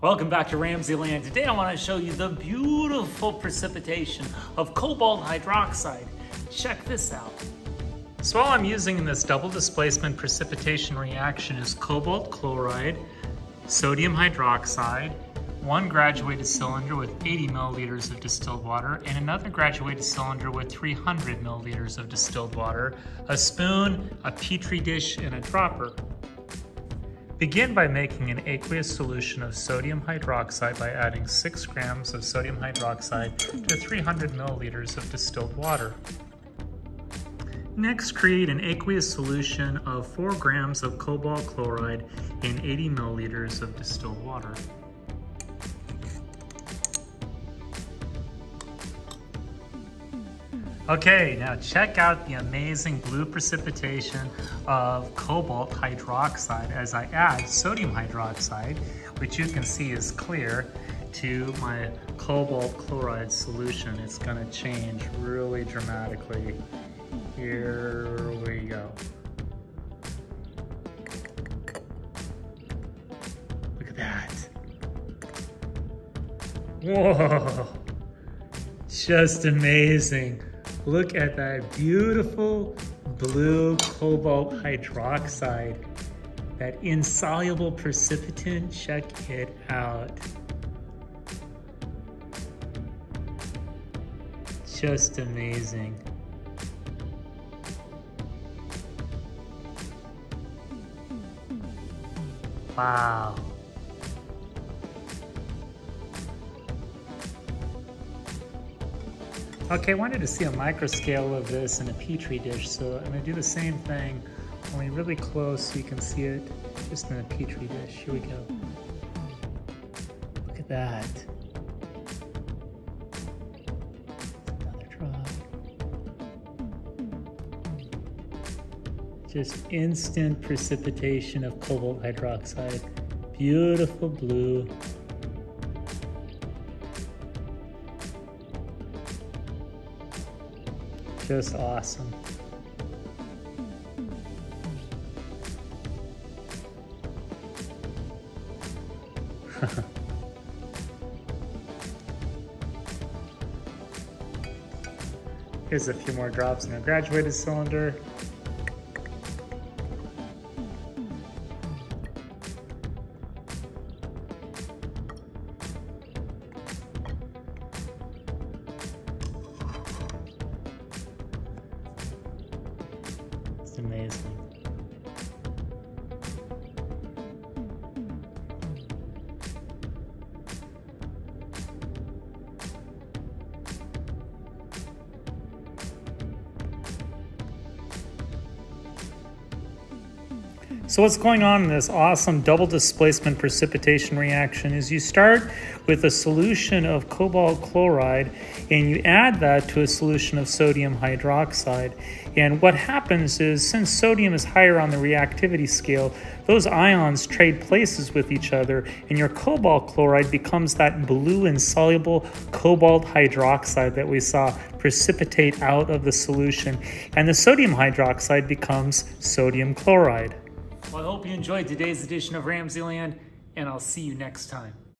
Welcome back to RamZland. Today I want to show you the beautiful precipitation of cobalt hydroxide. Check this out. So all I'm using in this double displacement precipitation reaction is cobalt chloride, sodium hydroxide, one graduated cylinder with 80 milliliters of distilled water, and another graduated cylinder with 300 milliliters of distilled water, a spoon, a petri dish, and a dropper. Begin by making an aqueous solution of sodium hydroxide by adding 6 grams of sodium hydroxide to 300 milliliters of distilled water. Next, create an aqueous solution of 4 grams of cobalt chloride in 80 milliliters of distilled water. Okay, now check out the amazing blue precipitation of cobalt hydroxide as I add sodium hydroxide, which you can see is clear, to my cobalt chloride solution. It's gonna change really dramatically. Here we go. Look at that. Whoa, just amazing. Look at that beautiful blue cobalt hydroxide. That insoluble precipitant, check it out. Just amazing. Wow. Okay, I wanted to see a micro scale of this in a Petri dish, so I'm gonna do the same thing, only really close so you can see it just in a Petri dish. Here we go. Look at that. Another drop. Just instant precipitation of cobalt hydroxide. Beautiful blue. Just awesome. Here's a few more drops in a graduated cylinder. So what's going on in this awesome double displacement precipitation reaction is you start with a solution of cobalt chloride and you add that to a solution of sodium hydroxide. And what happens is since sodium is higher on the reactivity scale, those ions trade places with each other and your cobalt chloride becomes that blue insoluble cobalt hydroxide that we saw precipitate out of the solution. And the sodium hydroxide becomes sodium chloride. Well, I hope you enjoyed today's edition of RamZland, and I'll see you next time.